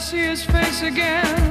see his face again.